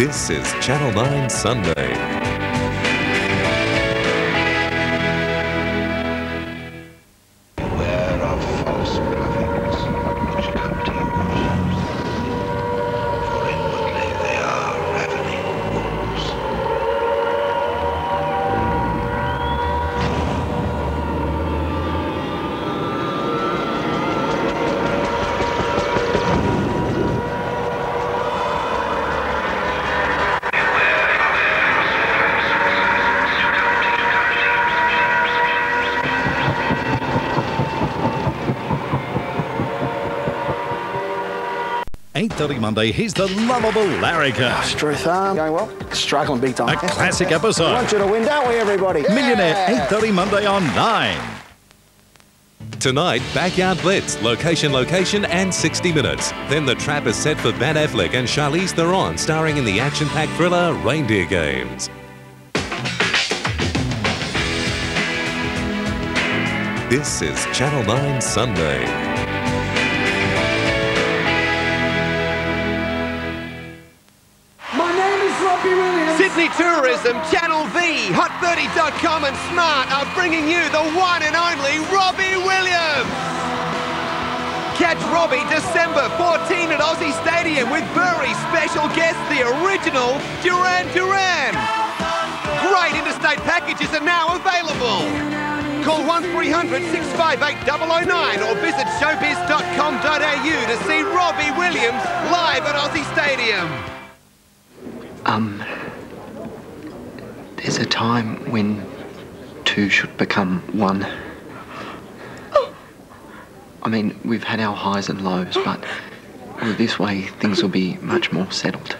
This is Channel 9 Sunday. 8.30 Monday. He's the lovable larrikin. Struth arm. Going well? Struggling big time. A classic episode. We want you to win, don't we, everybody? Yeah. Millionaire, 8.30 Monday on 9. Tonight, Backyard Blitz, location, location, and 60 minutes. Then the trap is set for Ben Affleck and Charlize Theron, starring in the action packed thriller Reindeer Games. This is Channel 9 Sunday. Tourism, Channel V, Hot30.com and Smart are bringing you the one and only Robbie Williams. Catch Robbie December 14 at Aussie Stadium with very special guest, the original Duran Duran. Great interstate packages are now available. Call 1300 658 009 or visit showbiz.com.au to see Robbie Williams live at Aussie Stadium. Um, there's a time when two should become one. I mean, we've had our highs and lows, but this way things will be much more settled.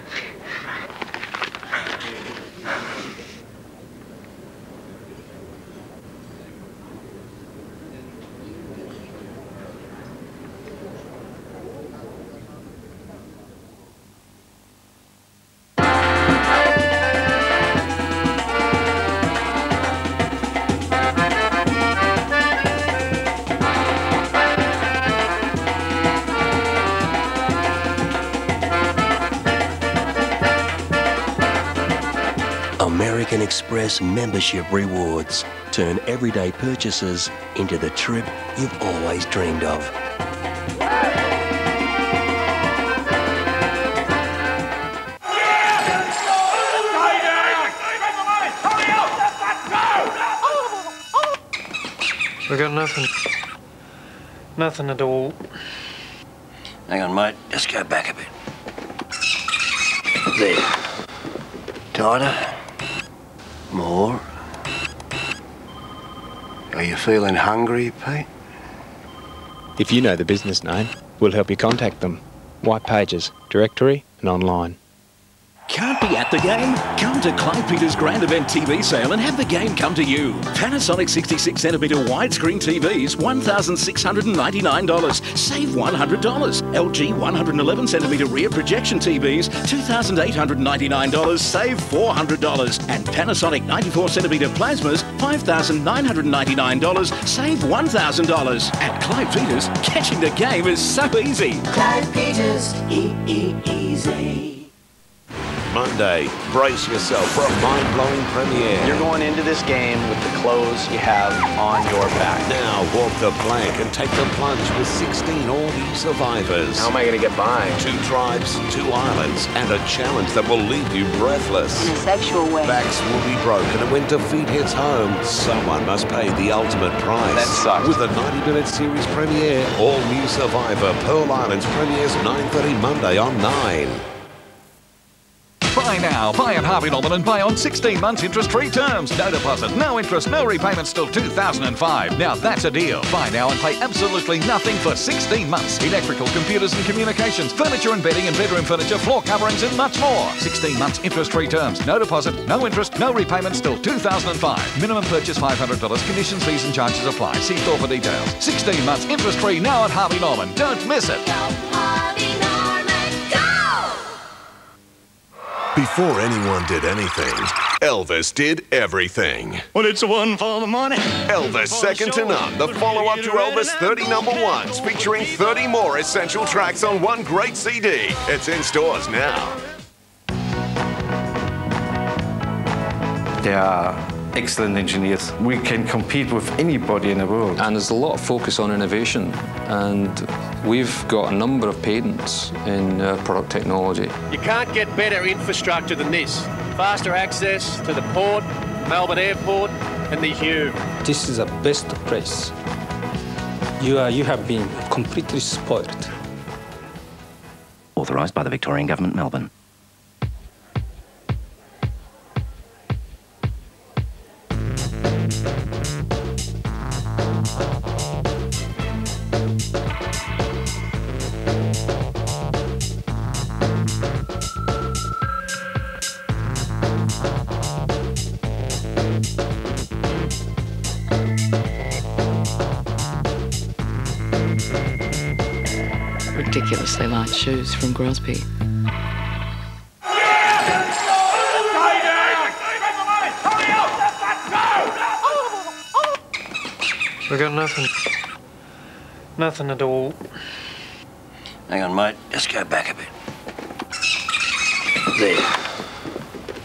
Rewards turn everyday purchases into the trip you've always dreamed of. We got nothing. Nothing at all. Hang on, mate. Just go back a bit. There. Tighter. More. You feeling hungry, Pete? If you know the business name, we'll help you contact them. White pages, directory, and online. Can't be at the game? Come to Clive Peeters Grand Event TV sale and have the game come to you. Panasonic 66cm widescreen TVs, $1,699. Save $100. LG 111cm rear projection TVs, $2,899. Save $400. And Panasonic 94cm plasmas, $5,999. Save $1,000. At Clive Peeters, catching the game is so easy. Clive Peeters, e e easy. Monday, brace yourself for a mind-blowing premiere. You're going into this game with the clothes you have on your back. Now walk the plank and take the plunge with 16 all-new survivors. How am I going to get by? Two tribes, two islands, and a challenge that will leave you breathless. In a sexual way. Backs will be broken, and when defeat hits home, someone must pay the ultimate price. That sucks. With a 90-minute series premiere, all new Survivor Pearl Islands premieres 9:30 Monday on 9. Buy now, buy at Harvey Norman and buy on 16 months interest-free terms. No deposit, no interest, no repayments till 2005. Now that's a deal. Buy now and pay absolutely nothing for 16 months. Electrical, computers and communications, furniture and bedding and bedroom furniture, floor coverings and much more. 16 months interest-free terms. No deposit, no interest, no repayments till 2005. Minimum purchase $500. Conditions, fees and charges apply. See store for details. 16 months interest-free now at Harvey Norman. Don't miss it. Before anyone did anything, Elvis did everything. Well, it's one for the money. Elvis Second to None, the follow up to Elvis 30 number ones, featuring 30 more essential tracks on one great CD. It's in stores now. They are excellent engineers. We can compete with anybody in the world. And there's a lot of focus on innovation, and we've got a number of patents in uh, product technology. You can't get better infrastructure than this. Faster access to the port, Melbourne Airport, and the Hume. This is the best place. You, are, you have been completely spoiled. Authorised by the Victorian Government, Melbourne. From Grosby. We got nothing. Nothing at all. Hang on, mate. Just go back a bit. There.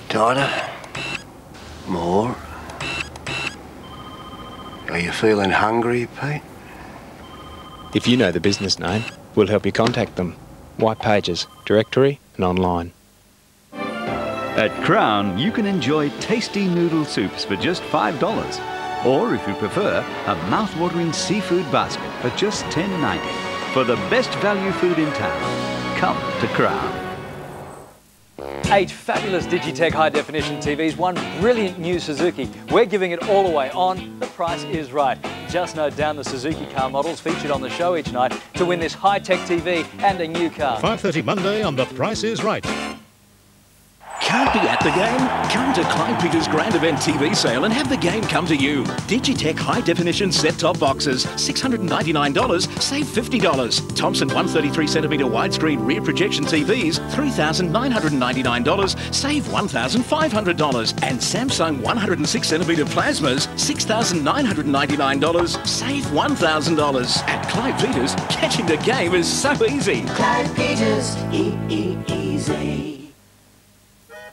Tighter. More. Are you feeling hungry, Pete? If you know the business name, we'll help you contact them. White pages, directory, and online. At Crown, you can enjoy tasty noodle soups for just $5. Or, if you prefer, a mouth-watering seafood basket for just $10.90. For the best value food in town, come to Crown. Eight fabulous Digitech high definition TVs, one brilliant new Suzuki. We're giving it all away on The Price is Right. Just note down the Suzuki car models featured on the show each night to win this high-tech TV and a new car. 5.30 Monday on The Price is Right. Can't be at the game? Come to Clive Peeters Grand Event TV sale and have the game come to you. Digitech high definition set top boxes, $699, save $50. Thomson 133cm widescreen rear projection TVs, $3,999, save $1,500. And Samsung 106cm plasmas, $6,999, save $1,000. At Clive Peeters, catching the game is so easy. Clive Peeters, e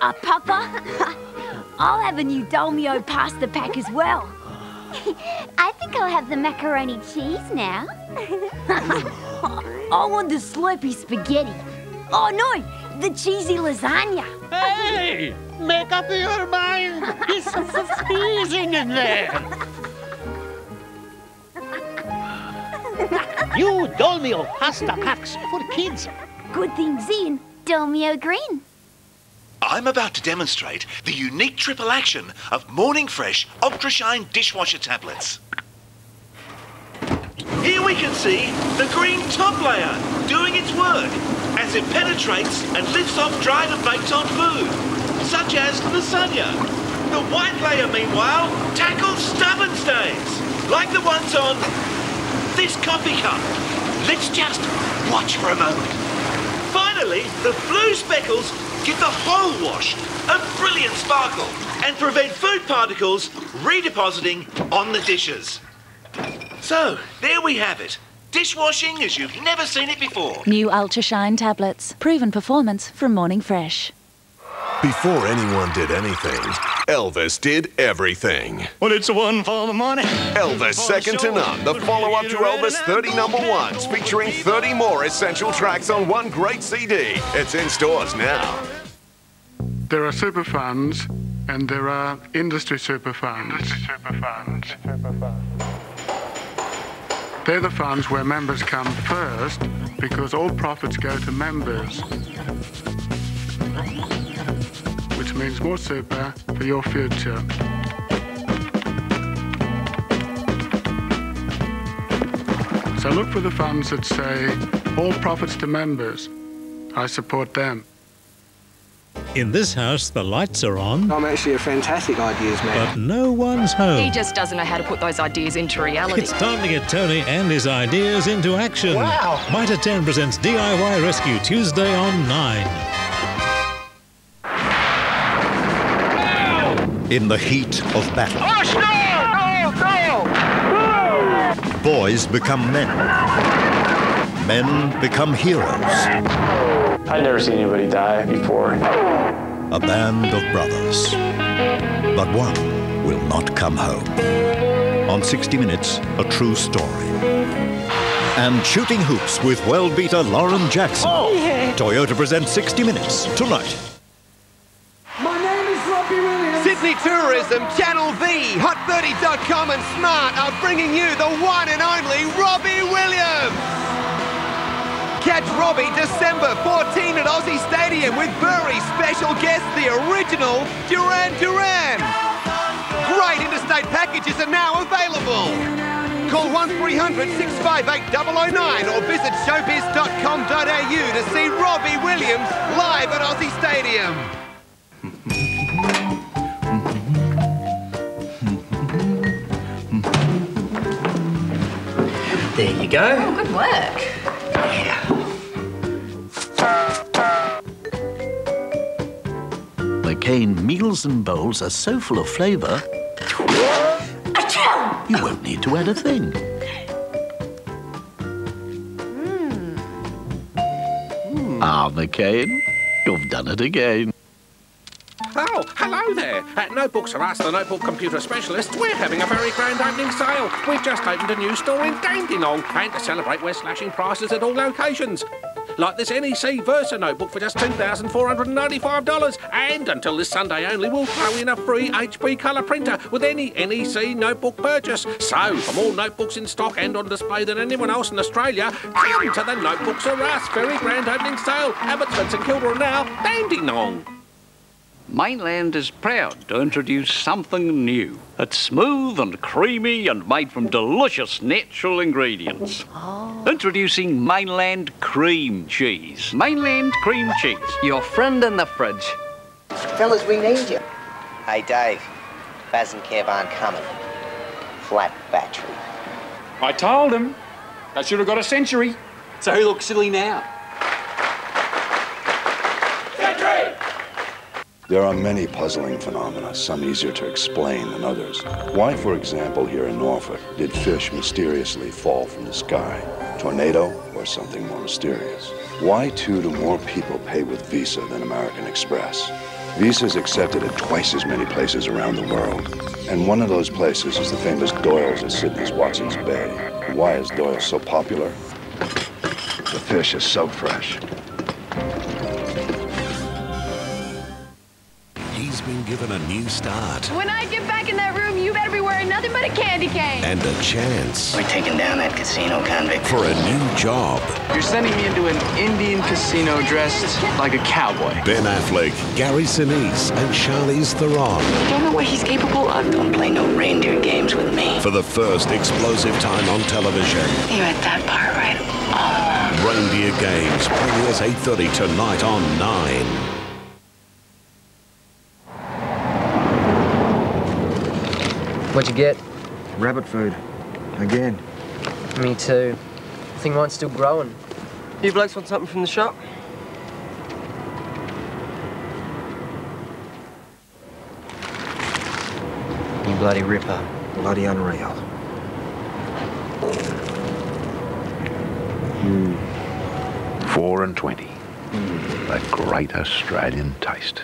easy. Uh, Papa, I'll have a new Dolmio pasta pack as well. I think I'll have the macaroni cheese now. I want the slurpy spaghetti. Oh no, the cheesy lasagna. Hey, make up your mind. It's freezing in there. New Dolmio pasta packs for kids. Good thing's in Dolmio Green. I'm about to demonstrate the unique triple action of Morning Fresh Ultra Shine dishwasher tablets. Here we can see the green top layer doing its work as it penetrates and lifts off dried and baked on food, such as lasagna. The white layer, meanwhile, tackles stubborn stains, like the ones on this coffee cup. Let's just watch for a moment. Finally, the blue speckles give the whole wash a brilliant sparkle and prevent food particles redepositing on the dishes. So, there we have it. Dishwashing as you've never seen it before. New Ultra Shine tablets. Proven performance from Morning Fresh. Before anyone did anything, Elvis did everything. Well, it's one for the money. Elvis Second to None, the follow up to Elvis 30 number ones, featuring 30 more essential tracks on one great CD. It's in stores now. There are super funds and there are industry super funds. Industry super funds. Super funds. They're the funds where members come first because all profits go to members. Which means more super for your future. So look for the funds that say all profits to members. I support them. In this house, the lights are on, I'm actually a fantastic ideas man. but no one's home. He just doesn't know how to put those ideas into reality. It's time to get Tony and his ideas into action. Wow. Mitre 10 presents DIY Rescue Tuesday on 9. In the heat of battle, Push, no! No! No! boys become men. Men become heroes. I've never seen anybody die before. A band of brothers. but one will not come home. On 60 Minutes, a true story. And shooting hoops with world beater Lauren Jackson. Oh, yeah. Toyota presents 60 Minutes tonight. My name is Robbie Sydney Tourism, Channel V, Hot30.com and Smart are bringing you the one and only Robbie Williams. Catch Robbie December 14 at Aussie Stadium with very special guest, the original Duran Duran. Great interstate packages are now available. Call 1300 658 009 or visit showbiz.com.au to see Robbie Williams live at Aussie Stadium. There you go. Oh, good work. McCain meals and bowls are so full of flavour, you won't need to add a thing. Ah, McCain, you've done it again. At Notebooks for Us, the notebook computer specialists, we're having a very grand opening sale. We've just opened a new store in Dandenong, and to celebrate, we're slashing prices at all locations. Like this NEC Versa notebook for just $2,495. And until this Sunday only, we'll throw in a free HP colour printer with any NEC notebook purchase. So, for more notebooks in stock and on display than anyone else in Australia, come to the Notebooks for Us very grand opening sale. Abbotsford St Kilda now, Dandenong. Mainland is proud to introduce something new. It's smooth and creamy and made from delicious natural ingredients. Oh. Introducing Mainland Cream Cheese. Mainland Cream Cheese. Your friend in the fridge. Fellas, we need you. Hey, Dave. Baz and Kev aren't coming. Flat battery. I told him. They should have got a century. So who looks silly now? There are many puzzling phenomena, some easier to explain than others. Why, for example, here in Norfolk, did fish mysteriously fall from the sky? Tornado or something more mysterious? Why, too, do more people pay with Visa than American Express? Visa is accepted at twice as many places around the world. And one of those places is the famous Doyle's at Sydney's Watson's Bay. Why is Doyle so popular? The fish is so fresh. He's been given a new start When I get back in that room, you better be wearing nothing but a candy cane. and a chance We're taking down that casino convict. for a new job. You're sending me into an Indian casino dressed like a cowboy. Ben Affleck, Gary Sinise, and Charlize Theron. I don't know what he's capable of. Don't play no reindeer games with me. For the first explosive time on television, You're at that part right all along. Reindeer Games premieres 8.30 tonight on 9. What'd you get? Rabbit food. Again. Me too. Thing mine's still growing. You blokes want something from the shop? You bloody ripper. Bloody unreal. Hmm. Four'n Twenty. Hmm. That great Australian taste.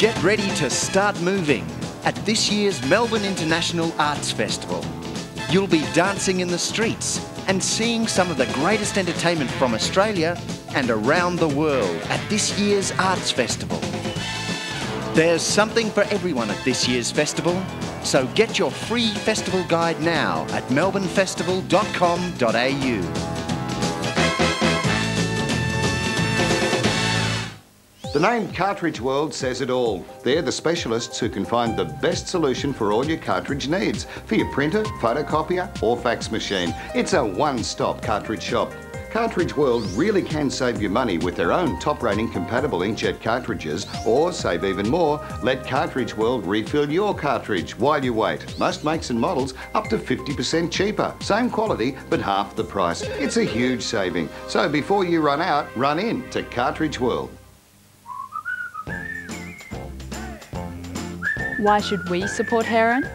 Get ready to start moving at this year's Melbourne International Arts Festival. You'll be dancing in the streets and seeing some of the greatest entertainment from Australia and around the world at this year's Arts Festival. There's something for everyone at this year's festival, so get your free festival guide now at melbournefestival.com.au. The name Cartridge World says it all. They're the specialists who can find the best solution for all your cartridge needs for your printer, photocopier, or fax machine. It's a one stop cartridge shop. Cartridge World really can save you money with their own top rating compatible inkjet cartridges, or save even more, let Cartridge World refill your cartridge while you wait. Most makes and models up to 50% cheaper. Same quality, but half the price. It's a huge saving. So before you run out, run in to Cartridge World. Why should we support Herron?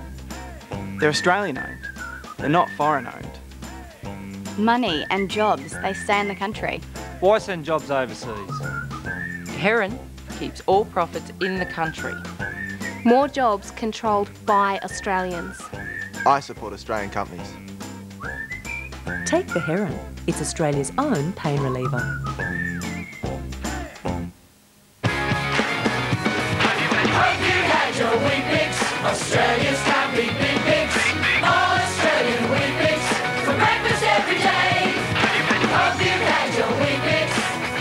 They're Australian owned. They're not foreign owned. Money and jobs, they stay in the country. Why send jobs overseas? Herron, keeps all profits in the country. More jobs controlled by Australians. I support Australian companies. Take the Herron. It's Australia's own pain reliever. Australia's top big big Bix. All Australian Weet-Bix for breakfast every day. Hope you had your Weet-Bix.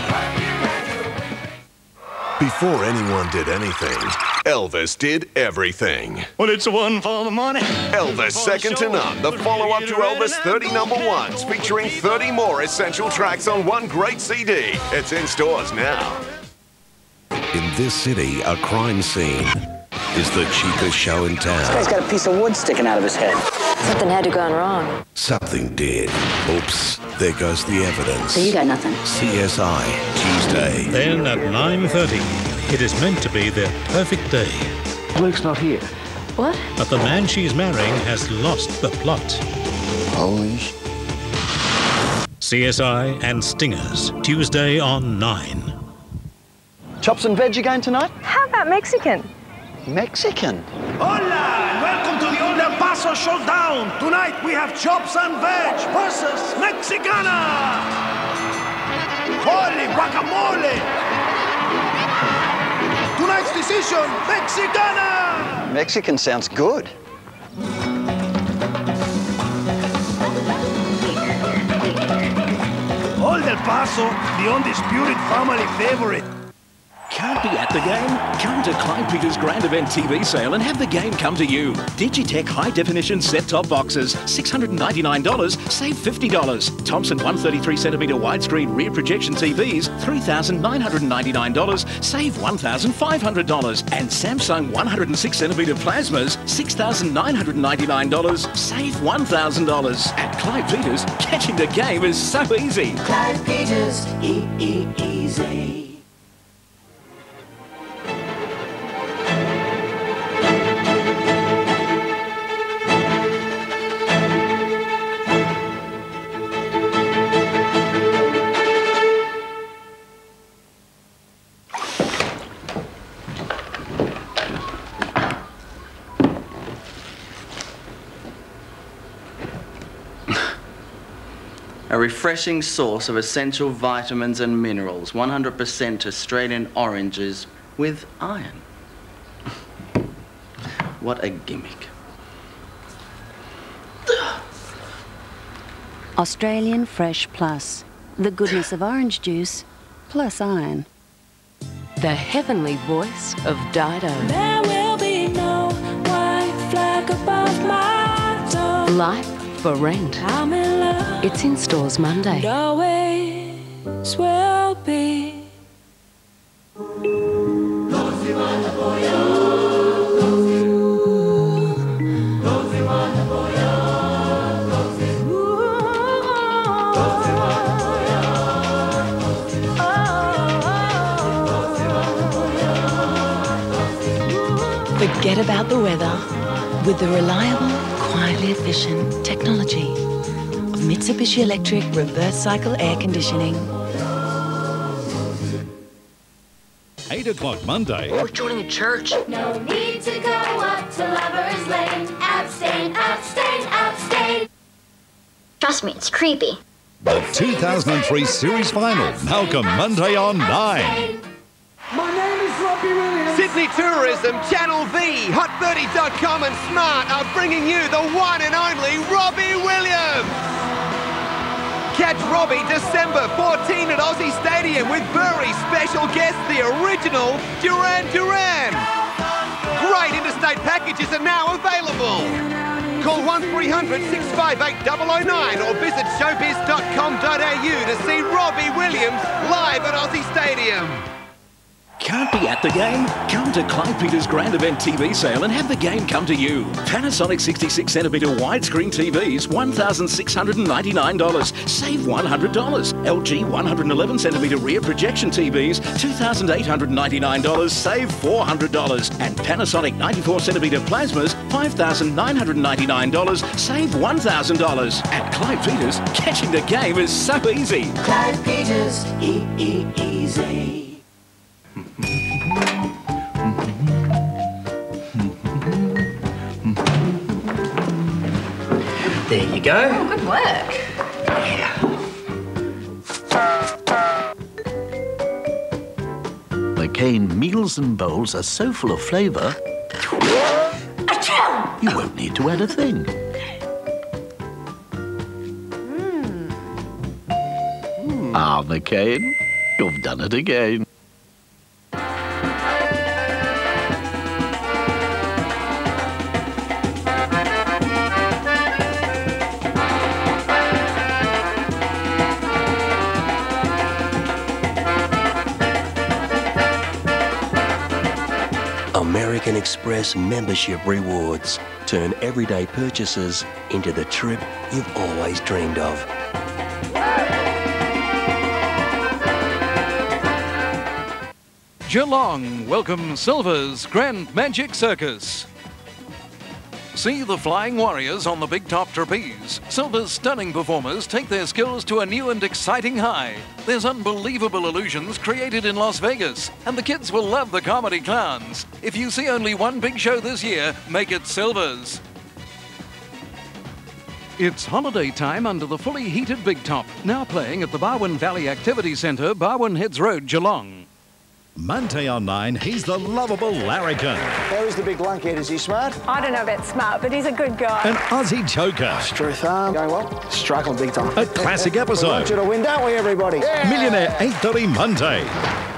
Hope you had your Weet-Bix. Before anyone did anything, Elvis did everything. Well, it's one for the money. Elvis Second to None, the follow up to Elvis 30 number ones, featuring 30 more essential tracks on one great CD. It's in stores now. In this city, a crime scene is the cheapest show in town. This guy's got a piece of wood sticking out of his head. Something had to gone wrong. Something did. Oops, there goes the evidence. So you got nothing. CSI, Tuesday. Then at 9.30, it is meant to be their perfect day. Luke's not here. What? But the man she's marrying has lost the plot. Holy CSI and Stingers, Tuesday on 9. Chops and veg again tonight? How about Mexican? Mexican? Hola, and welcome to the Old El Paso Showdown. Tonight we have chops and veg versus Mexicana. Holy guacamole! Tonight's decision, Mexicana! Mexican sounds good. Old El Paso, the undisputed family favorite. Can't be at the game? Come to Clive Peeters Grand Event TV sale and have the game come to you. Digitech high definition set top boxes, $699, save $50. Thomson 133cm widescreen rear projection TVs, $3,999, save $1,500. And Samsung 106cm plasmas, $6,999, save $1,000. At Clive Peeters, catching the game is so easy. Clive Peeters, e refreshing source of essential vitamins and minerals, 100% Australian oranges with iron. what a gimmick. Australian Fresh Plus. The goodness of orange juice plus iron. The heavenly voice of Dido. There will be no white flag above my door. Life for rent. In. It's in stores Monday. Always will be. Forget about the weather with the reliable, quietly efficient technology of Mitsubishi Electric reverse cycle air conditioning. 8 o'clock Monday. We're joining a church. No need to go up to Lover's Lane. Abstain, abstain, abstain. Trust me, it's creepy. The 2003 series final, Malcolm, Monday on 9. Sydney Tourism, Channel V, Hot30.com and Smart are bringing you the one and only Robbie Williams. Catch Robbie December 14 at Aussie Stadium with very special guest, the original Duran Duran. Great interstate packages are now available. Call 1300 658 009 or visit showbiz.com.au to see Robbie Williams live at Aussie Stadium. Can't be at the game? Come to Clive Peeters Grand Event TV sale and have the game come to you. Panasonic 66cm widescreen TVs, $1,699. Save $100. LG 111cm rear projection TVs, $2,899. Save $400. And Panasonic 94cm plasmas, $5,999. Save $1,000. At Clive Peeters, catching the game is so easy. Clive Peeters, e go. Oh, good work. McCain meals and bowls are so full of flavour, you won't need to add a thing. Ah, McCain, you've done it again. Membership rewards turn everyday purchases into the trip you've always dreamed of. Geelong welcome Silver's Grand Magic Circus. See the Flying Warriors on the Big Top Trapeze. Silver's stunning performers take their skills to a new and exciting high. There's unbelievable illusions created in Las Vegas, and the kids will love the comedy clowns. If you see only one big show this year, make it Silver's. It's holiday time under the fully heated Big Top, now playing at the Barwon Valley Activity Centre, Barwon Heads Road, Geelong. Monday on 9, he's the lovable larrikin. How is the big lunkhead? Is he smart? I don't know about smart, but he's a good guy. An Aussie choker. Truth arm. Going well? Struggling big time. A classic We want episode. you to win, don't we, everybody? Millionaire 8.30 Monday.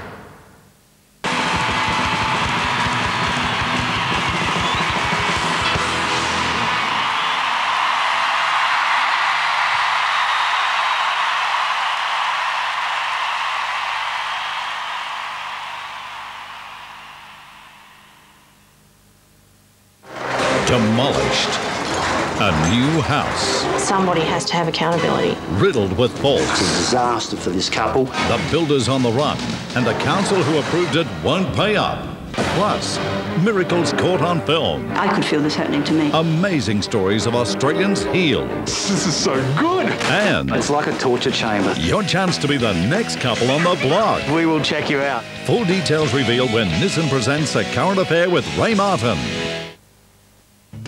New house. Somebody has to have accountability. riddled with faults. disaster for this couple. The builders on the run, and the council who approved it won't pay up. Plus, miracles caught on film. I could feel this happening to me. Amazing stories of Australians healed. This is so good. And It's like a torture chamber. your chance to be the next couple on the block. We will check you out. Full details revealed when Nissan presents a current affair with Ray Martin.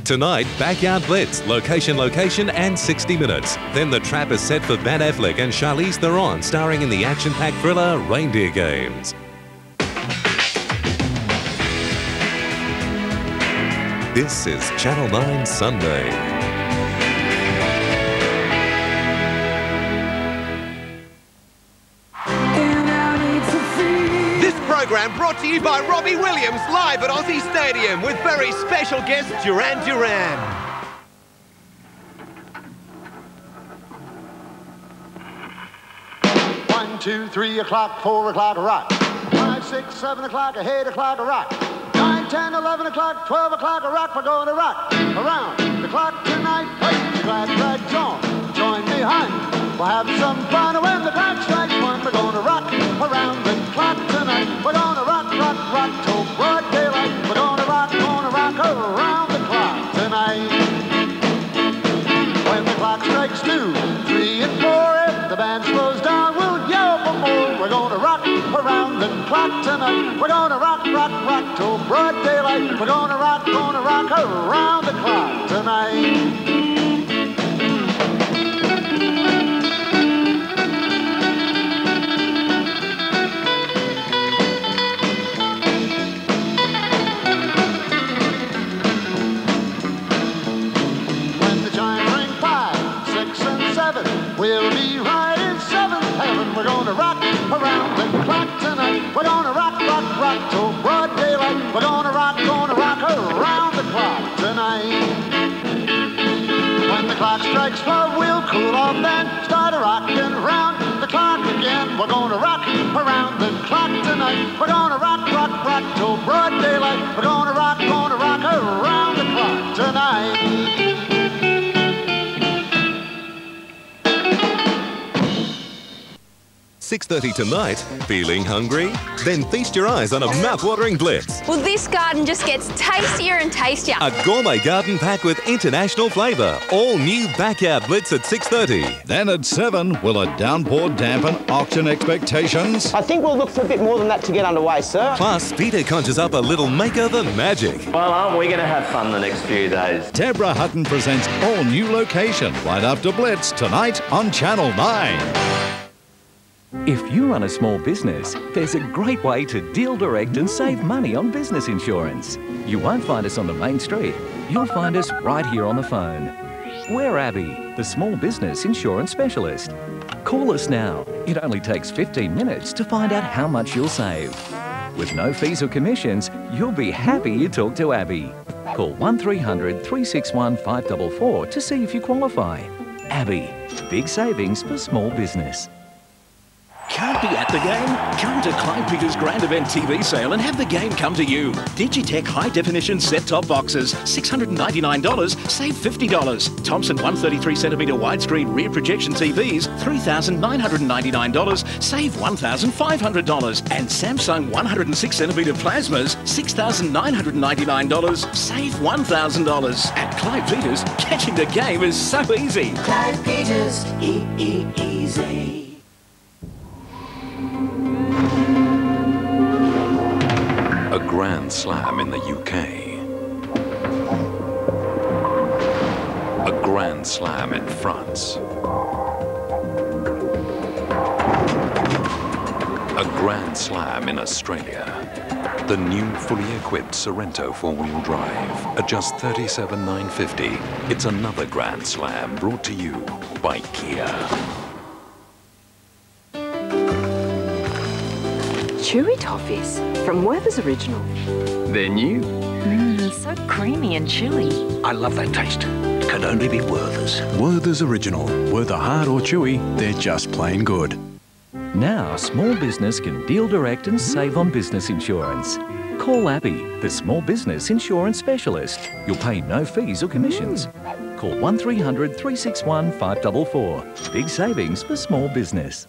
Tonight, Backyard Blitz, location, location, and 60 minutes. Then the trap is set for Ben Affleck and Charlize Theron, starring in the action-packed thriller Reindeer Games. This is Channel 9 Sunday. Program brought to you by Robbie Williams live at Aussie Stadium with very special guest Duran Duran. One, two, three o'clock, four o'clock, rock. Five, six, seven o'clock, eight o'clock, rock. Nine, ten, eleven o'clock, twelve o'clock, a rock. We're going to rock around the clock tonight. Hey, glad rags on. Join me, hon. We'll have some fun when the clock strikes one. We're going to rock around the clock tonight. We're going We're to rock, to rock around the clock tonight. When the clock strikes two, three, and four, if the band slows down, we'll yell for more. We're gonna rock around the clock tonight. We're gonna rock, rock, rock till broad daylight. We're gonna rock, gonna rock around the clock tonight. Around the clock tonight. We're gonna rock, rock, rock till broad daylight. We're gonna rock, gonna rock around the clock tonight. When the clock strikes twelve, we'll cool off then start a rocking around the clock again. We're gonna rock around the clock tonight. We're gonna rock, rock, rock till broad daylight. We're gonna rock, gonna rock around the clock tonight. 6.30 tonight. Feeling hungry? Then feast your eyes on a mouth-watering blitz. Well, this garden just gets tastier and tastier. A gourmet garden pack with international flavour. All new Backyard Blitz at 6.30. Then at 7, will a downpour dampen auction expectations? I think we'll look for a bit more than that to get underway, sir. Plus, Peter conjures up a little makeover magic. Well, aren't we going to have fun the next few days? Deborah Hutton presents all new location right after Blitz tonight on Channel 9. If you run a small business, there's a great way to deal direct and save money on business insurance. You won't find us on the main street. You'll find us right here on the phone. We're Abby, the small business insurance specialist. Call us now. It only takes 15 minutes to find out how much you'll save. With no fees or commissions, you'll be happy you talked to Abby. Call 1300 361 544 to see if you qualify. Abby, big savings for small business. Can't be at the game? Come to Clive Peeters Grand Event TV sale and have the game come to you. Digitech high definition set top boxes, $699, save $50. Thomson 133cm widescreen rear projection TVs, $3,999, save $1,500. And Samsung 106cm plasmas, $6,999, save $1,000. At Clive Peeters, catching the game is so easy. Clive Peeters, e e easy. A Grand Slam in the UK. A Grand Slam in France. A Grand Slam in Australia. The new fully equipped Sorento four-wheel drive at just $37,950. It's another Grand Slam brought to you by Kia. Chewy toffees from Werther's Original. They're new. Mmm, so creamy and chewy. I love that taste. It Can only be Werther's. Werther's Original. Whether hard or chewy, they're just plain good. Now, small business can deal direct and save on business insurance. Call Abby, the small business insurance specialist. You'll pay no fees or commissions. Call 1300 361 544. Big savings for small business.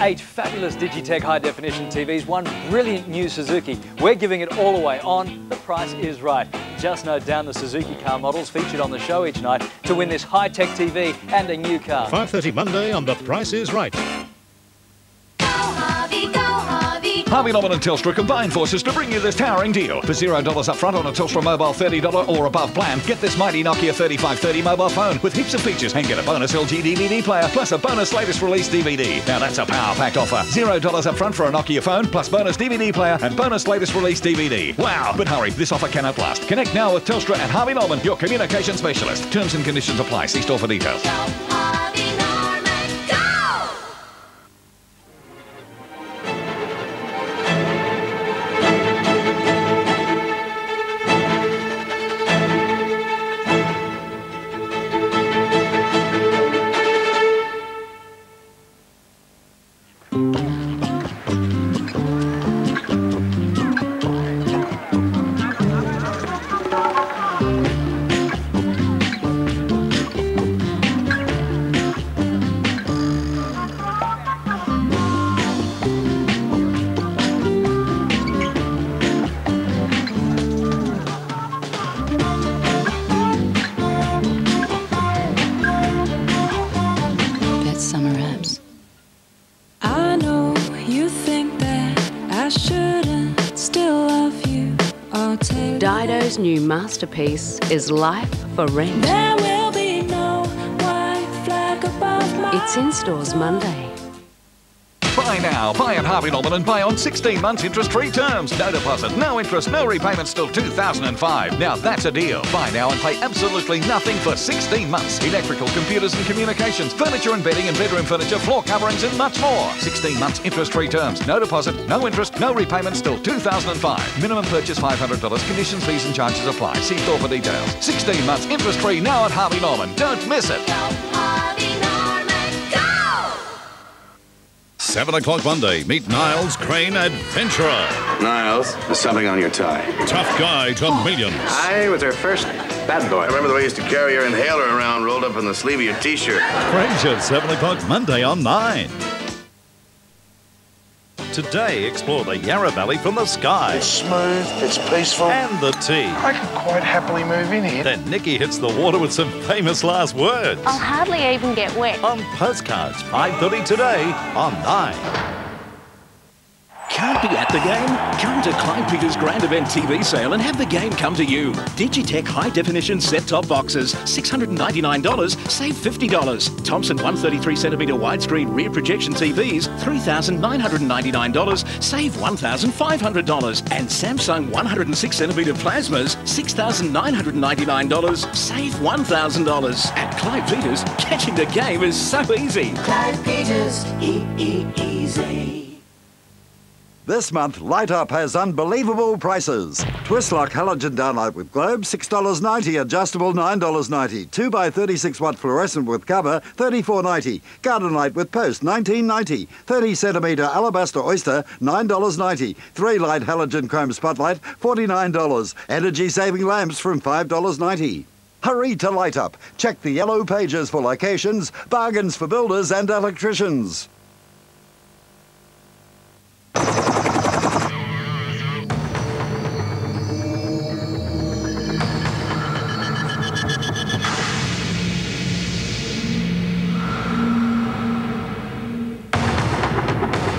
Eight fabulous Digitech high definition TVs, one brilliant new Suzuki. We're giving it all away on The Price is Right. Just note down the Suzuki car models featured on the show each night to win this high tech TV and a new car. 5.30 Monday on The Price is Right. Harvey Norman and Telstra combine forces to bring you this towering deal. For $0 up front on a Telstra mobile $30 or above plan, get this mighty Nokia 3530 mobile phone with heaps of features and get a bonus LG DVD player plus a bonus latest release DVD. Now that's a power-packed offer. $0 up front for a Nokia phone plus bonus DVD player and bonus latest release DVD. Wow! But hurry, this offer cannot last. Connect now with Telstra and Harvey Norman, your communication specialist. Terms and conditions apply. See store for details. Dido's new masterpiece is Life for Rent. There will be no white flag above my It's in stores Monday. Buy now, buy at Harvey Norman and buy on 16 months interest-free terms. No deposit, no interest, no repayments till 2005. Now that's a deal. Buy now and pay absolutely nothing for 16 months. Electrical, computers and communications, furniture and bedding and bedroom furniture, floor coverings and much more. 16 months interest-free terms. No deposit, no interest, no repayments till 2005. Minimum purchase $500. Conditions, fees and charges apply. See store for details. 16 months interest-free now at Harvey Norman. Don't miss it. 7 o'clock Monday, meet Niles Crane Adventurer. Niles, there's something on your tie. Tough guy to millions. I was her first bad boy. I remember the way you used to carry your inhaler around rolled up in the sleeve of your t-shirt. Frasier, 7 o'clock Monday on 9. Today, explore the Yarra Valley from the sky. It's smooth, it's peaceful. And the tea. I could quite happily move in here. Then Nikki hits the water with some famous last words. I'll hardly even get wet. On postcards, 5.30 today on 9. Can't be at the game? Come to Clive Peeters Grand Event TV sale and have the game come to you. Digitech high definition set top boxes, $699, save $50. Thomson 133cm widescreen rear projection TVs, $3,999, save $1,500. And Samsung 106cm plasmas, $6,999, save $1,000. At Clive Peeters, catching the game is so easy. Clive Peeters, e e easy. This month, Light Up has unbelievable prices. Twist lock halogen downlight with globe, $6.90. Adjustable, $9.90. 2x36 watt fluorescent with cover, $34.90. Garden light with post, $19.90. 30 centimetre alabaster oyster, $9.90. 3 light halogen chrome spotlight, $49. Energy saving lamps from $5.90. Hurry to Light Up. Check the yellow pages for locations, bargains for builders and electricians.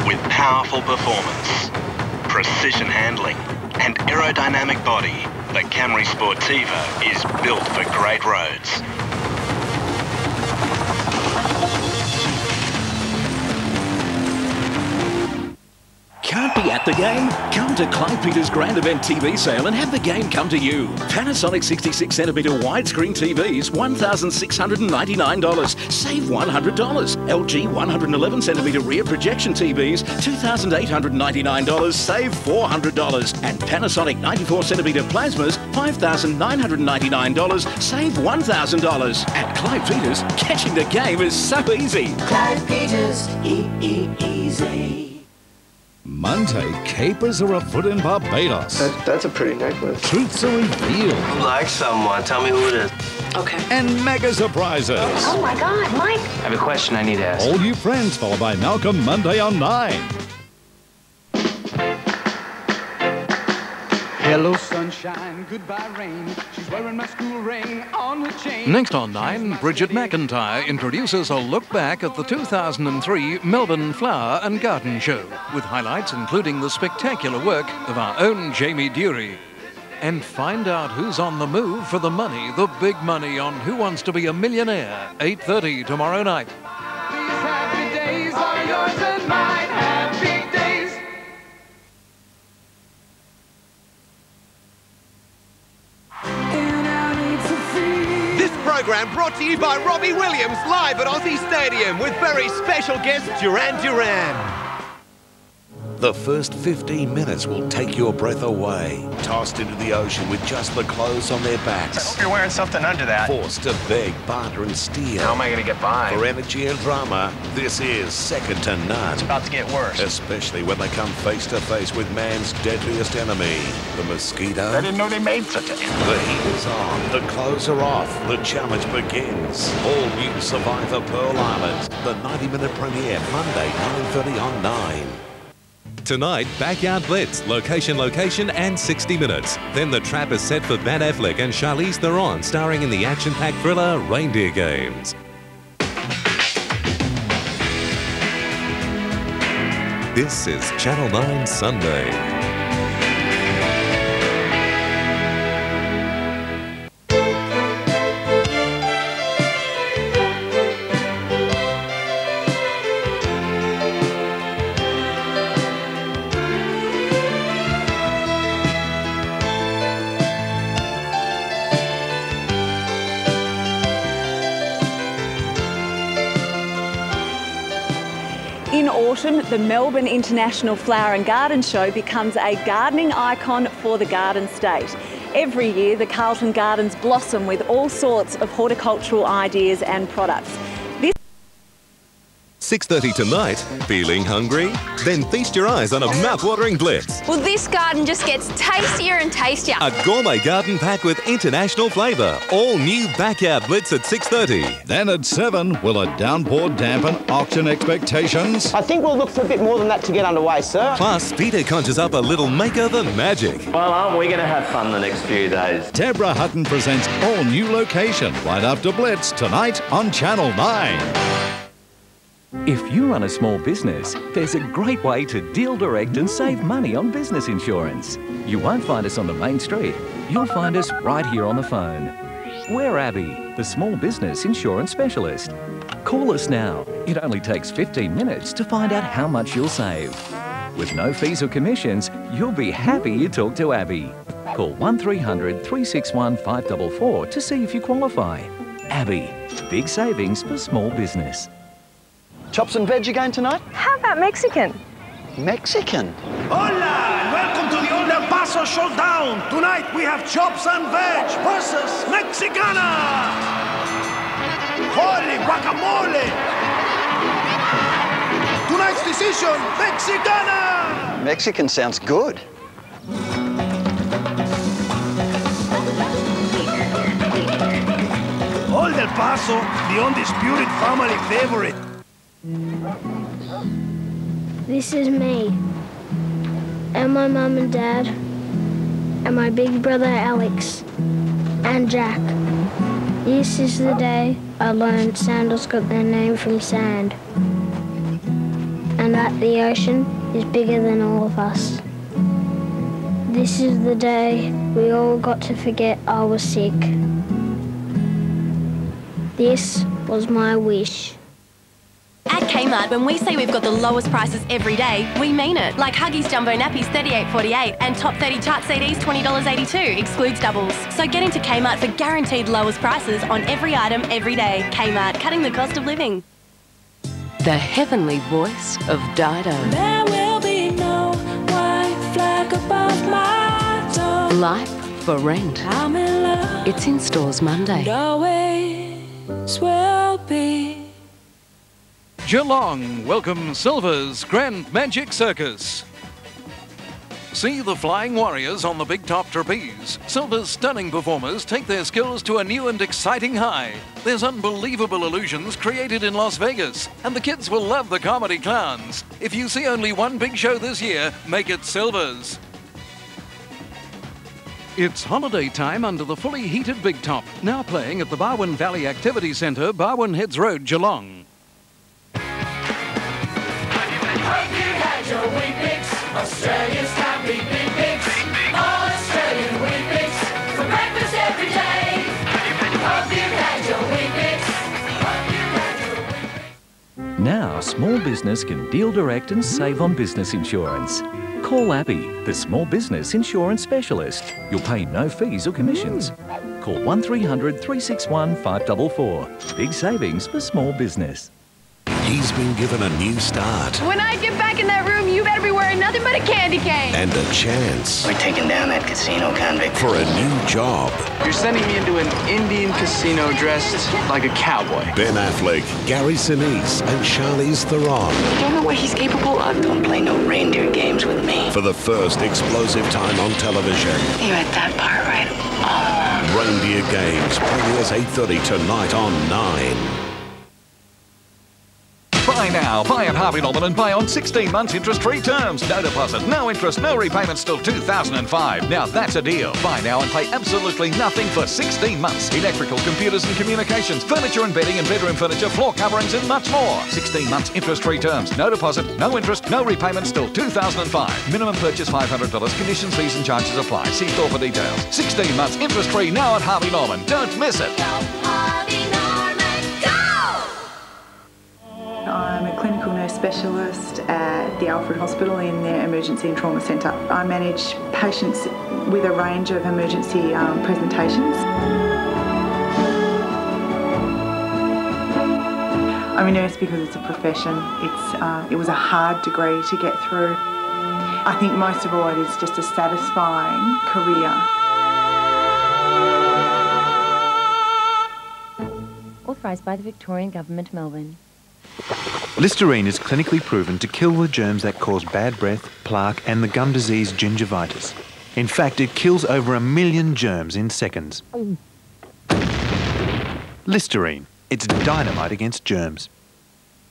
With powerful performance, precision handling, and aerodynamic body, the Camry Sportiva is built for great roads. Can't be at the game? Come to Clive Peeters Grand Event TV sale and have the game come to you. Panasonic 66cm widescreen TVs, $1,699. Save $100. LG 111cm rear projection TVs, $2,899. Save $400. And Panasonic 94cm plasmas, $5,999. Save $1,000. At Clive Peeters, catching the game is so easy. Clive Peeters, e e easy. Monday, capers are afoot in Barbados. that's a pretty necklace. Truths are revealed. Who likes someone? Tell me who it is. Okay. And mega surprises. Oh my God, Mike. I have a question I need to ask. All you friends, followed by Malcolm Monday on 9. Hello, sunshine, goodbye, rain. She's wearing my school ring on her chain. Next on 9, Bridget McIntyre introduces a look back at the 2003 Melbourne Flower and Garden Show, with highlights including the spectacular work of our own Jamie Durie. And find out who's on the move for the money, the big money on Who Wants to Be a Millionaire, 8.30 tomorrow night. Program brought to you by Robbie Williams live at Aussie Stadium with very special guest Duran Duran. The first 15 minutes will take your breath away. Tossed into the ocean with just the clothes on their backs. I Hope you're wearing something under that. Forced to beg, barter, and steal. How am I going to get by? For energy and drama, this is second to none. It's about to get worse. Especially when they come face to face with man's deadliest enemy, the mosquito. I didn't know they made such a... The heat is on, the clothes are off, the challenge begins. All new Survivor Pearl Island, the 90-minute premiere, Monday, 9.30 on 9. Tonight, Backyard Blitz, location, location, and 60 minutes. Then the trap is set for Ben Affleck and Charlize Theron, starring in the action-packed thriller Reindeer Games. This is Channel 9 Sunday. The Melbourne International Flower and Garden Show becomes a gardening icon for the Garden State. Every year, the Carlton Gardens blossom with all sorts of horticultural ideas and products. This 6.30 tonight. Feeling hungry? Then feast your eyes on a mouth-watering blitz. Well, this garden just gets tastier and tastier. A gourmet garden pack with international flavour. All new Backyard Blitz at 6.30. Then at 7, will a downpour dampen auction expectations? I think we'll look for a bit more than that to get underway, sir. Plus, Peter conjures up a little makeover magic. Well, aren't we going to have fun the next few days? Deborah Hutton presents all new location right after Blitz tonight on Channel 9. If you run a small business, there's a great way to deal direct and save money on business insurance. You won't find us on the main street. You'll find us right here on the phone. We're Abby, the small business insurance specialist. Call us now. It only takes 15 minutes to find out how much you'll save. With no fees or commissions, you'll be happy you talked to Abby. Call 1300 361 544 to see if you qualify. Abby, big savings for small business. Chops and veg again tonight? How about Mexican? Mexican? Hola, and welcome to the Old El Paso Showdown. Tonight we have chops and veg versus Mexicana. Holy guacamole! Tonight's decision, Mexicana! Mexican sounds good. Old El Paso, the undisputed family favorite. This is me. And my mum and dad. And my big brother Alex. And Jack. This is the day I learned sandals got their name from sand. And that the ocean is bigger than all of us. This is the day we all got to forget I was sick. This was my wish. At Kmart, when we say we've got the lowest prices every day, we mean it. Like Huggies Jumbo Nappies 38.48 and Top 30 Chart CDs $20.82, excludes doubles. So get into Kmart for guaranteed lowest prices on every item every day. Kmart, cutting the cost of living. The heavenly voice of Dido. There will be no white flag above my door. Life for rent. I'm in love. It's in stores Monday. And always will be. Geelong welcome Silver's Grand Magic Circus. See the Flying Warriors on the Big Top Trapeze. Silver's stunning performers take their skills to a new and exciting high. There's unbelievable illusions created in Las Vegas, and the kids will love the comedy clowns. If you see only one big show this year, make it Silver's. It's holiday time under the fully heated Big Top, now playing at the Barwon Valley Activity Centre, Barwon Heads Road, Geelong. Australia's happy big bix. All Australian Weet-Bix. For breakfast every day. Hope you had your Weet-Bix. Hope you had your Now, small business can deal direct and save on business insurance. Call Abby, the small business insurance specialist. You'll pay no fees or commissions. Call 1300 361 544. Big savings for small business. He's been given a new start When I get back in that room, nothing but a candy cane. and a chance We're taking down that casino convict. for a new job. You're sending me into an Indian casino dressed like a cowboy. Ben Affleck, Gary Sinise, and Charlize Theron. You don't know what he's capable of. Don't play no reindeer games with me. For the first explosive time on television, You had that part right all along. Reindeer Games premieres 8.30 tonight on 9. Buy now, buy at Harvey Norman and buy on 16 months interest-free terms. No deposit, no interest, no repayments till 2005. Now that's a deal. Buy now and pay absolutely nothing for 16 months. Electrical, computers and communications, furniture and bedding and bedroom furniture, floor coverings and much more. 16 months interest-free terms. No deposit, no interest, no repayments till 2005. Minimum purchase $500. Conditions, fees and charges apply. See store for details. 16 months interest-free now at Harvey Norman. Don't miss it. I'm a clinical nurse specialist at the Alfred Hospital in their emergency and trauma centre. I manage patients with a range of emergency um, presentations. I'm a nurse because it's a profession. It's, uh, it was a hard degree to get through. I think most of all it is just a satisfying career. Authorised by the Victorian Government, Melbourne. Listerine is clinically proven to kill the germs that cause bad breath, plaque, and the gum disease gingivitis. In fact, it kills over a million germs in seconds. Listerine. It's dynamite against germs.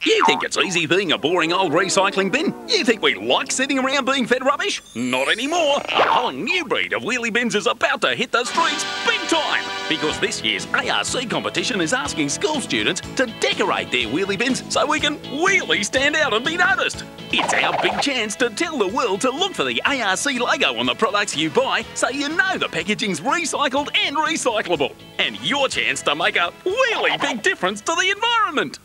You think it's easy being a boring old recycling bin? You think we like sitting around being fed rubbish? Not anymore. A whole new breed of wheelie bins is about to hit the streets big time because this year's ARC competition is asking school students to decorate their wheelie bins so we can really stand out and be noticed. It's our big chance to tell the world to look for the ARC logo on the products you buy so you know the packaging's recycled and recyclable. And your chance to make a really big difference to the environment.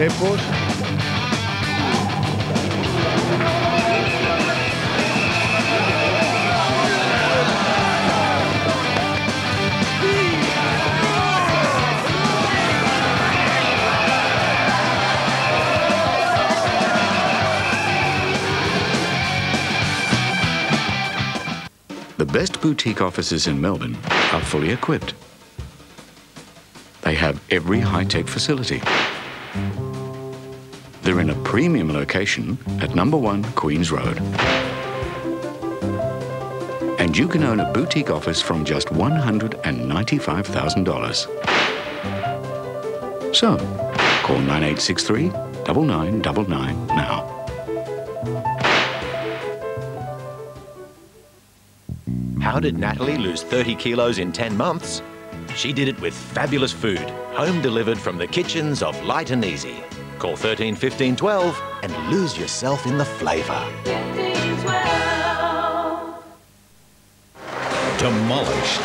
Airport. The best boutique offices in Melbourne are fully equipped. They have every high-tech facility. In a premium location at number one Queens Road. And you can own a boutique office from just $195,000. So, call 9863 9999 now. How did Natalie lose 30 kilos in 10 months? She did it with fabulous food, home delivered from the kitchens of Light and Easy. Call 13 15 12 and lose yourself in the flavour. Demolished.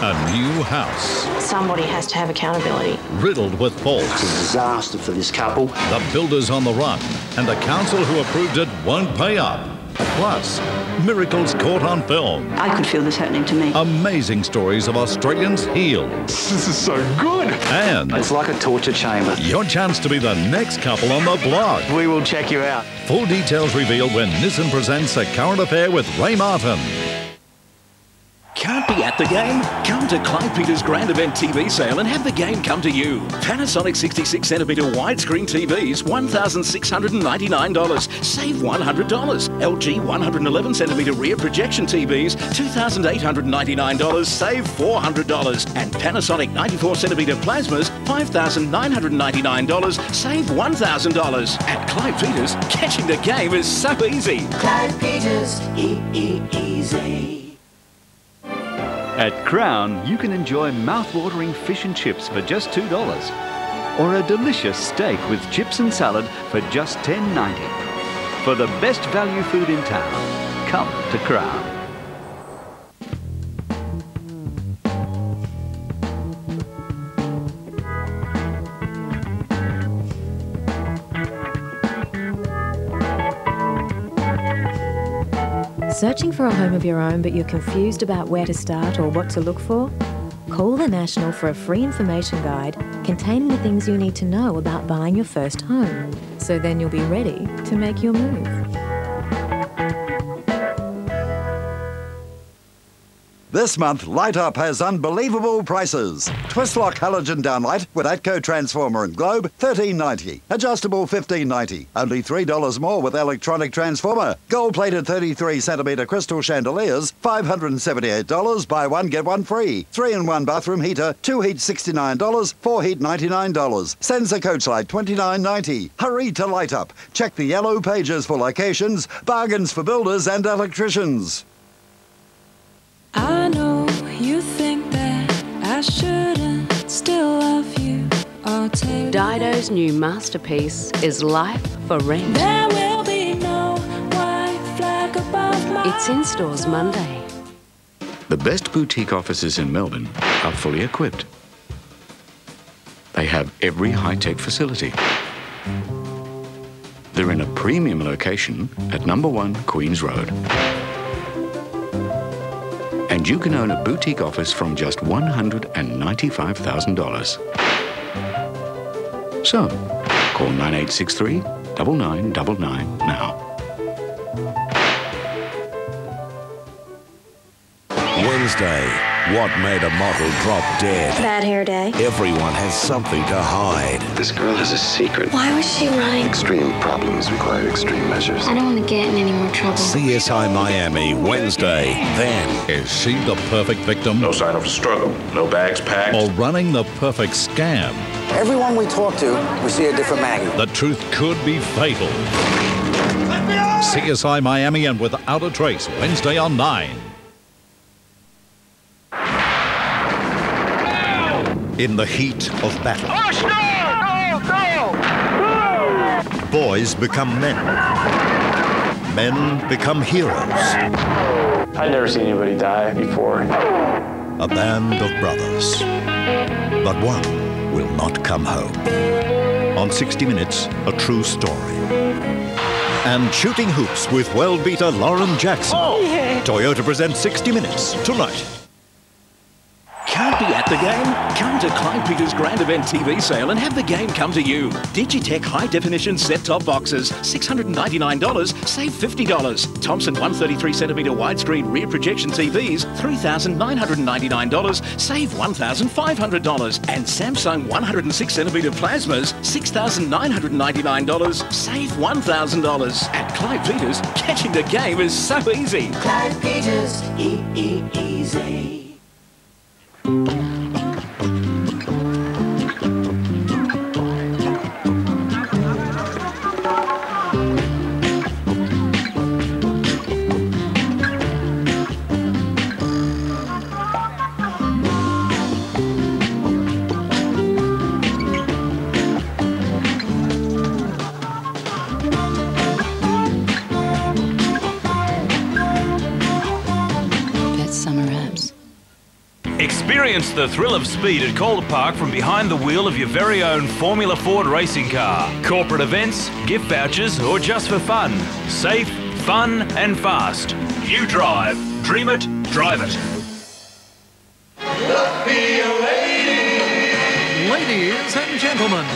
A new house. Somebody has to have accountability. Riddled with faults. a disaster for this couple. The builders on the run, and the council who approved it won't pay up. Plus, miracles caught on film. I could feel this happening to me. Amazing stories of Australians healed. This is so good. And It's like a torture chamber. your chance to be the next couple on the block. We will check you out. Full details revealed when Nissan presents A Current Affair with Ray Martin. Can't be at the game? Come to Clive Peeters Grand Event TV sale and have the game come to you. Panasonic 66cm widescreen TVs, $1,699. Save $100. LG 111cm rear projection TVs, $2,899. Save $400. And Panasonic 94cm plasmas, $5,999. Save $1,000. At Clive Peeters, catching the game is so easy. Clive Peeters, e e easy. At Crown, you can enjoy mouth-watering fish and chips for just $2. Or a delicious steak with chips and salad for just $10.90. For the best value food in town, come to Crown. Searching for a home of your own, but you're confused about where to start or what to look for? Call the National for a free information guide containing the things you need to know about buying your first home. So then you'll be ready to make your move. This month, Light Up has unbelievable prices. Twistlock halogen downlight with Atco transformer and globe, $13.90. Adjustable, $15.90. Only $3 more with electronic transformer. Gold-plated 33-centimetre crystal chandeliers, $578. Buy one, get one free. Three-in-one bathroom heater, two heat $69, four heat $99. Sensor coach light, $29.90. Hurry to Light Up. Check the yellow pages for locations, bargains for builders and electricians. I shouldn't still love you. I'll Dido's new masterpiece is Life for Rent. There will be no white flag above my It's in stores Monday. The best boutique offices in Melbourne are fully equipped. They have every high-tech facility. They're in a premium location at number one Queens Road. And you can own a boutique office from just $195,000. So, call 9863 9999 now. Wednesday. What made a model drop dead? Bad hair day. Everyone has something to hide. This girl has a secret. Why was she running? Extreme problems require extreme measures. I don't want to get in any more trouble. CSI Miami, Wednesday. Then. Is she the perfect victim? No sign of struggle. No bags packed. Or running the perfect scam? Everyone we talk to, we see a different Maggie. The truth could be fatal. CSI Miami and Without a Trace, Wednesday on 9. In the heat of battle, oh, boys become men. Men become heroes. I've never seen anybody die before. A band of brothers. But one will not come home. On 60 Minutes, a true story. And Shooting Hoops with world beater Lauren Jackson. Oh. Toyota presents 60 Minutes tonight. The game? Come to Clive Peeters Grand Event TV sale and have the game come to you. Digitech high definition set top boxes, $699, save $50. Thomson 133cm widescreen rear projection TVs, $3,999, save $1,500. And Samsung 106cm plasmas, $6,999, save $1,000. At Clive Peeters, catching the game is so easy. Clive Peeters, e e easy. That's Experience the thrill of speed at Calder Park from behind the wheel of your very own Formula Ford racing car. Corporate events, gift vouchers, or just for fun. Safe, fun, and fast. You drive. Dream it, drive it. Ladies and gentlemen,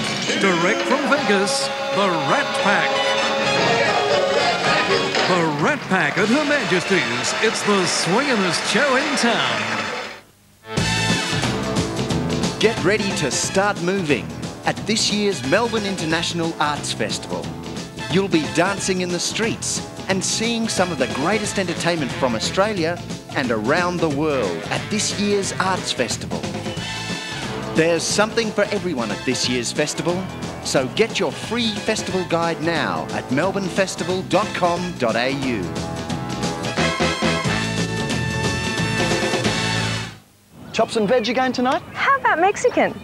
direct from Vegas, the Rat Pack. The Rat Pack at Her Majesty's. It's the swingin'est show in town. Get ready to start moving at this year's Melbourne International Arts Festival. You'll be dancing in the streets and seeing some of the greatest entertainment from Australia and around the world at this year's Arts Festival. There's something for everyone at this year's festival, so get your free festival guide now at melbournefestival.com.au. Chops and veg again tonight? How about Mexican?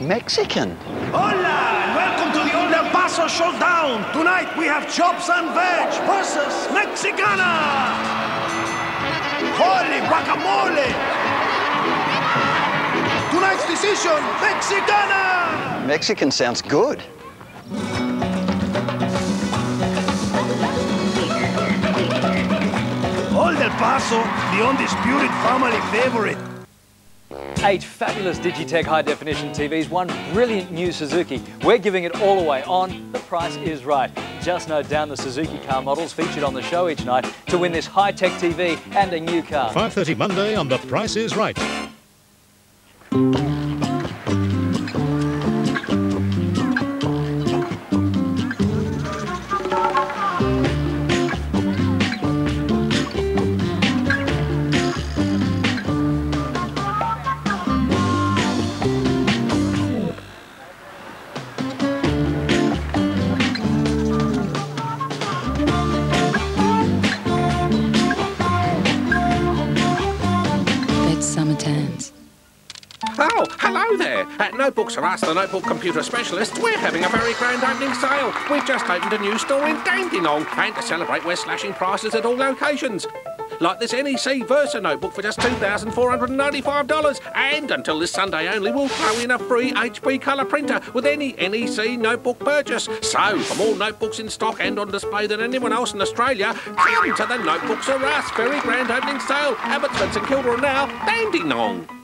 Mexican? Hola, welcome to the Old El Paso Showdown. Tonight we have chops and veg versus Mexicana. Holy guacamole! Tonight's decision, Mexicana. Mexican sounds good. Old El Paso, the undisputed family favorite. Eight fabulous Digitech high definition TVs, one brilliant new Suzuki. We're giving it all away on The Price is Right. Just note down the Suzuki car models featured on the show each night to win this high tech TV and a new car. 5.30 Monday on The Price is Right. Oh, hello there. At Notebooks R Us, the notebook computer specialists, we're having a very grand opening sale. We've just opened a new store in Dandenong, and to celebrate, we're slashing prices at all locations. Like this NEC Versa notebook for just $2,495. And until this Sunday only, we'll throw in a free HP colour printer with any NEC notebook purchase. So, for more notebooks in stock and on display than anyone else in Australia, come to the Notebooks R Us very grand opening sale. Abbotsford, St Kilda now, Dandenong.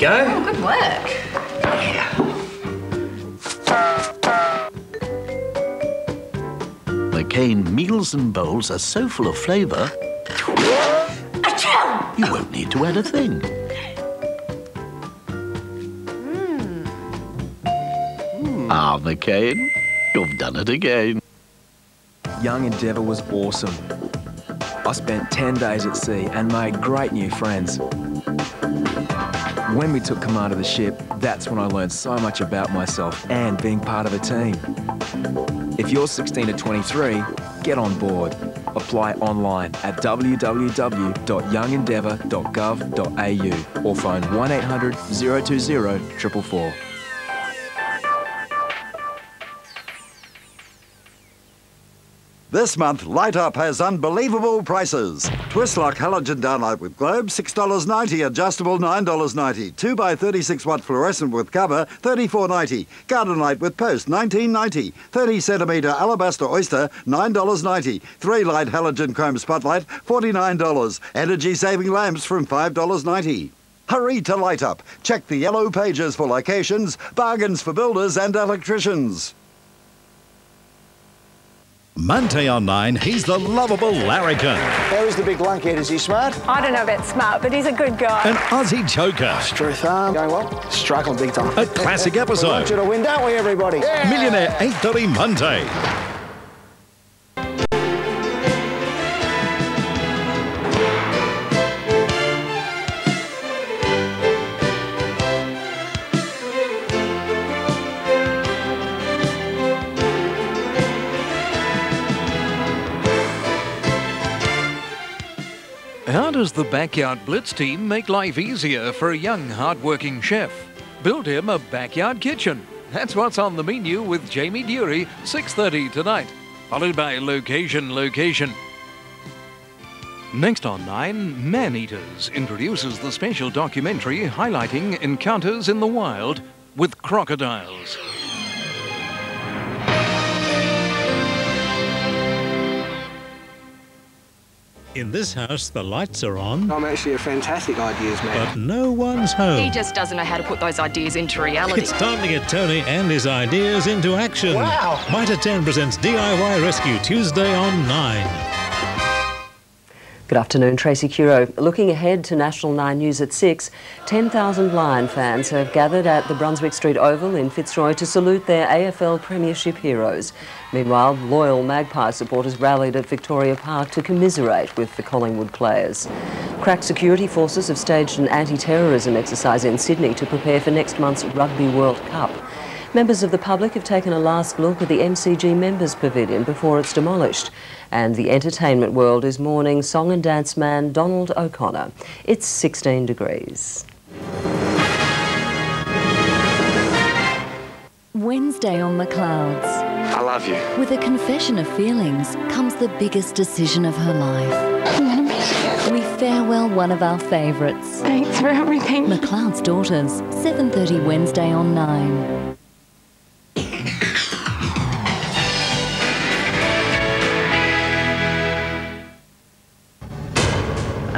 you go. Oh, good work. McCain meals and bowls are so full of flavour, you won't need to add a thing. Ah, McCain, you've done it again. Young Endeavour was awesome. I spent 10 days at sea and made great new friends. When we took command of the ship, that's when I learned so much about myself and being part of a team. If you're 16 to 23, get on board. Apply online at www.youngendeavour.gov.au or phone 1800 020 444. This month, Light Up has unbelievable prices. Twist lock halogen downlight with globe, $6.90. Adjustable, $9.90. 2 by 36 watt fluorescent with cover, $34.90. Garden light with post, $19.90. 30 centimetre alabaster oyster, $9.90. 3 light halogen chrome spotlight, $49. Energy saving lamps from $5.90. Hurry to Light Up. Check the yellow pages for locations, bargains for builders and electricians. Monday on 9, he's the lovable larrikin. How is the big lunkhead? Is he smart? I don't know about smart, but he's a good guy. An Aussie joker. Truth arm. Going well? Struggling big time. A classic We want episode. you to win, don't we, everybody? Millionaire 8.30 Monday. Does the Backyard Blitz team make life easier for a young, hard-working chef? Build him a backyard kitchen. That's what's on the menu with Jamie Durie, 6.30 tonight. Followed by Location, Location. Next on 9, Man Eaters introduces the special documentary highlighting encounters in the wild with crocodiles. In this house, the lights are on, I'm actually a fantastic ideas man. but no one's home. He just doesn't know how to put those ideas into reality. It's time to get Tony and his ideas into action. Wow. Mitre 10 presents DIY Rescue Tuesday on 9. Good afternoon, Tracy Curro. Looking ahead to National 9 News at 6, 10,000 Lion fans have gathered at the Brunswick Street Oval in Fitzroy to salute their AFL Premiership heroes. Meanwhile, loyal Magpie supporters rallied at Victoria Park to commiserate with the Collingwood players. Crack security forces have staged an anti-terrorism exercise in Sydney to prepare for next month's Rugby World Cup. Members of the public have taken a last look at the MCG Members Pavilion before it's demolished. And the entertainment world is mourning song and dance man Donald O'Connor. It's 16 degrees. Wednesday on the clouds. I love you. With a confession of feelings comes the biggest decision of her life. I'm gonna miss you. We farewell one of our favourites. Thanks for everything. McLeod's Daughters, 7.30 Wednesday on 9.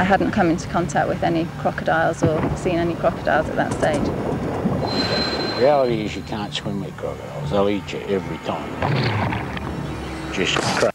I hadn't come into contact with any crocodiles or seen any crocodiles at that stage. Reality is you can't swim with crocodiles. They'll eat you every time. Just.